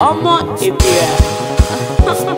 I'm ọmọ èbìrà